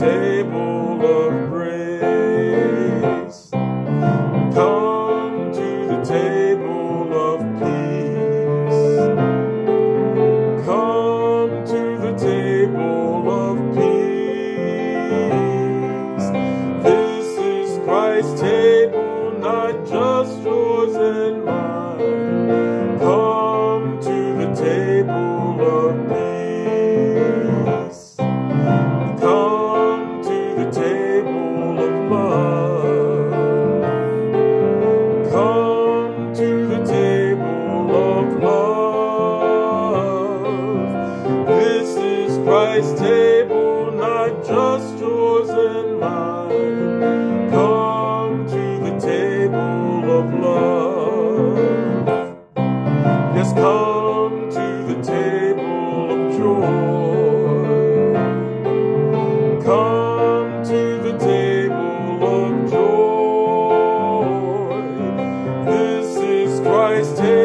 table of grace. Come to the table. Christ's table, not just yours and mine. Come to the table of love. Yes, come to the table of joy. Come to the table of joy. This is Christ's table.